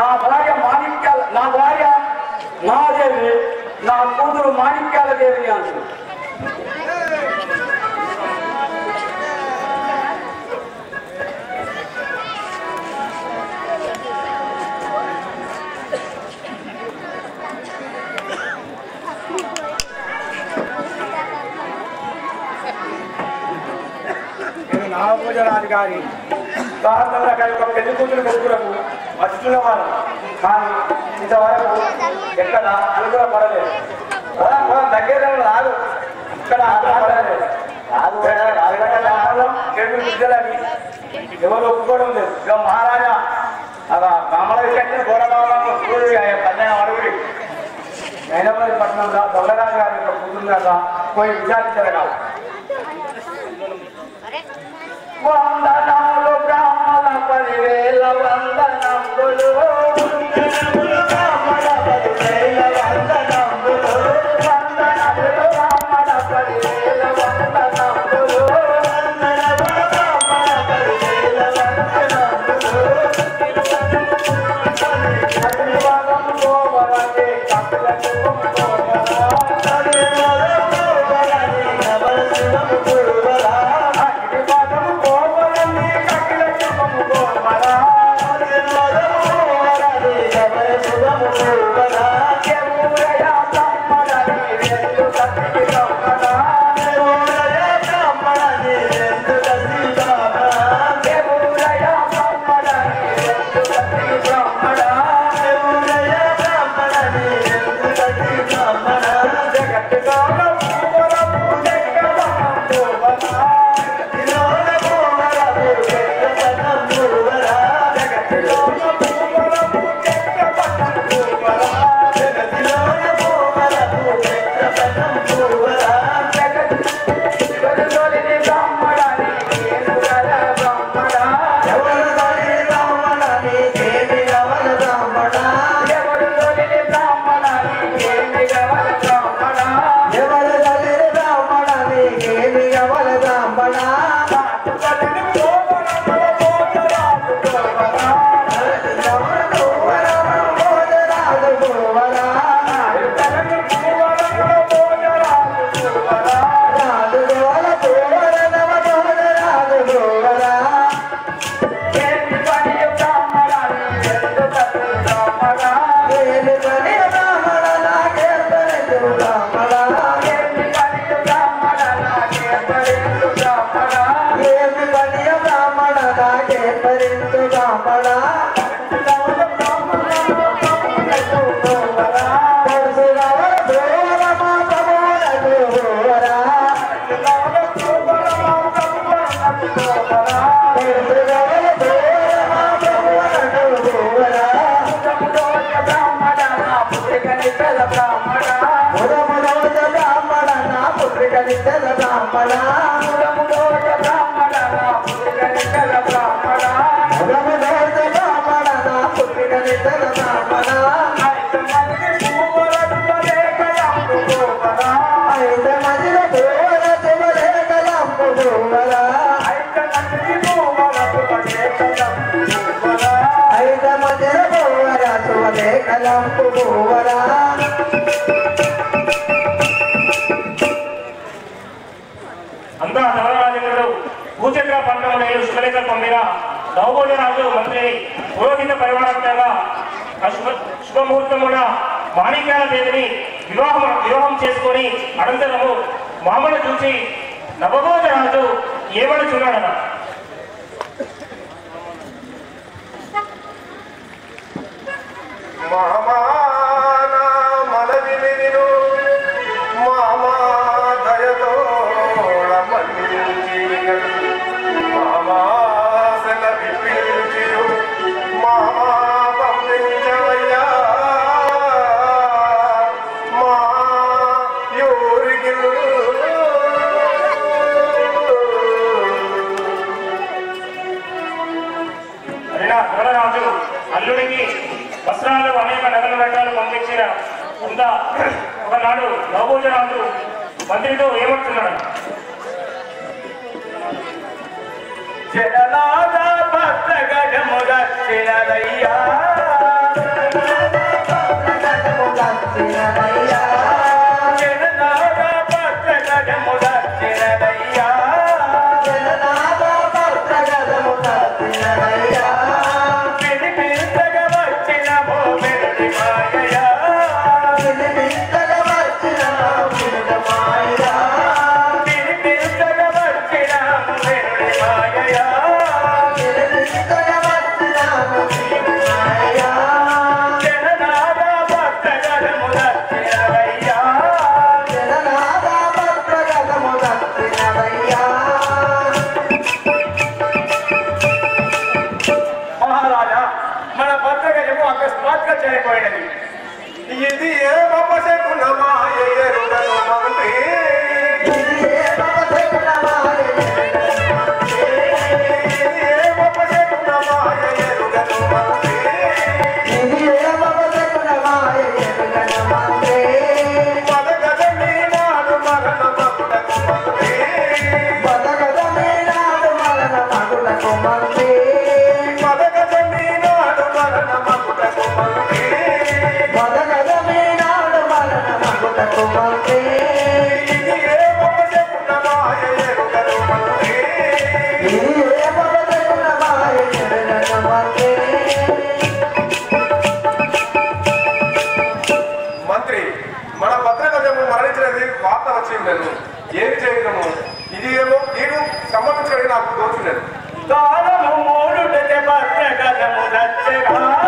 నా భార్య మాణిక్యాల నా భార్య మహాదేవి నా కూతురు మాణిక్యాల దేవి అందరు నేను గారి భారత గారి యొక్క పెళ్ళి కూతురు కొడుకులకు వస్తున్నవారు కానీ ఇంతవరకు ఎక్కడ అనుకూల పడలేదు. పొలం దగ్గర రాదు ఇక్కడ పడలేదు రెండు విద్యలని ఎవరు ఒప్పుకోవడం లేదు. ఇక మహారాజా అలా కామల కట్టిన గోడబాబు సూర్యుడు పన్నెండు అడుగుడి నైనపల్లి పట్టణంలో దొంగరాజు గారి యొక్క కూతురు పోయి విచారించగలగాలి వందనములు బ్రాహ్మణ పదివేల చెవలే కలంపు పోవలా అంతా ధవరాజేంద్రుడు భూచక్ర పట్టణం నేను శుభలేఖ పొందిన నవభోజరాజు మంత్రి పురోహిత పరిమాణంగా శుభ శుభముహూర్తమున మాణిక్యాల దేవిని వివాహం వివాహం చేసుకొని అనంతరము మామను చూసి నవభోజరాజు ఏమనుచున్నాడన మహమాన మనది విను మామా దయతో మామాసల విప్పించిరు. మామా పంపించవయ్యా. మా యూరికి అయినా ధవరాజు అల్లుడికి వస్త్రాలు అనేక నగల రకాలు పంపించిన ఇంకా ఒకనాడు నవభోజనాలు మంత్రితో ఏమంటున్నాడు? జననాద భద్రగజము చనిపోయినది ఇది ఏ మపశకున మాయ ఎరుగను మంత్రి సంబంధించినది నాకు తోచున్నది కాలము మూడు భద్రగజము దచ్చగా